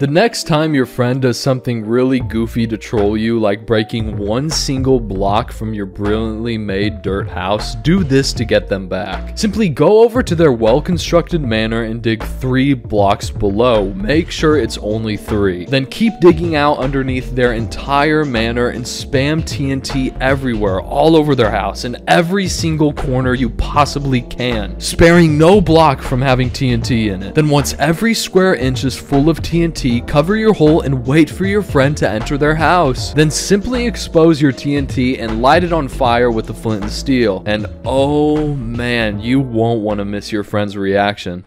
The next time your friend does something really goofy to troll you, like breaking one single block from your brilliantly made dirt house, do this to get them back. Simply go over to their well-constructed manor and dig three blocks below. Make sure it's only three. Then keep digging out underneath their entire manor and spam TNT everywhere, all over their house, in every single corner you possibly can, sparing no block from having TNT in it. Then once every square inch is full of TNT, cover your hole and wait for your friend to enter their house. Then simply expose your TNT and light it on fire with the flint and steel. And oh man, you won't want to miss your friend's reaction.